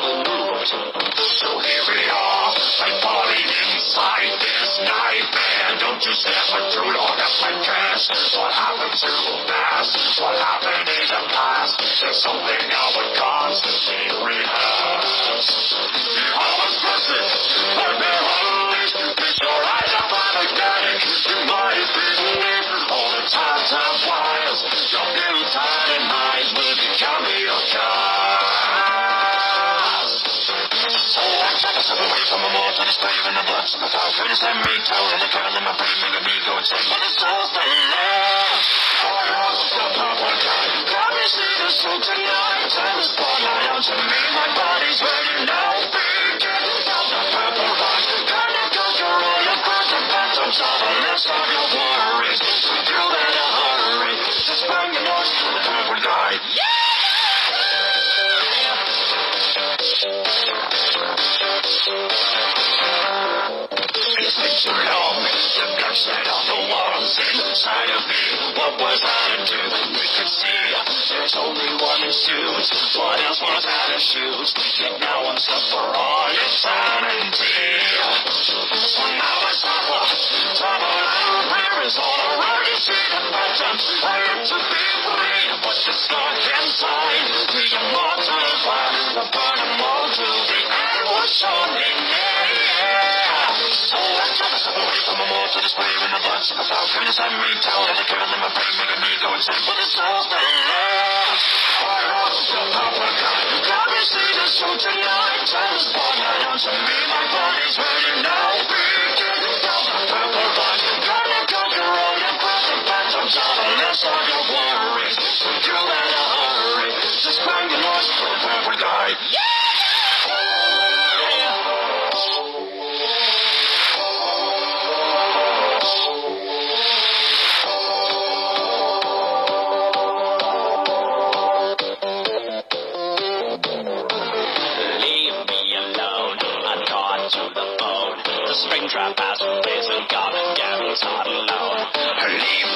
So here we are, my body inside this nightmare. Don't you say I do not have my. What happened to past? What happened in the past? There's something now but constantly rehearse. I was but might be So the fire could send me down in the curl in my brain, making me go insane. But the soul's the love. Fire off the purple guy. Got me see the truth tonight. Turn the spotlight onto me. My body's ready now. Begin down the purple line. Gonna conquer all your past and phantoms. All the less of your worries. You better hurry. Just bring your nose to the purple guy. It's there's only one who suit. What else was I to shoot? And now I'm stuck for all eternity. touch myself in a submarine tone And the girl in my brain making me go insane But it's all the love Why all so overcome? Got me see the truth tonight Turns born out to me My body's ready now Begin to feel the purple rush Gonna conquer all your present phantoms All less of your worries you better hurry Just bang the noise for the purple Yeah! Springtrap has risen, gone, getting tired. Leave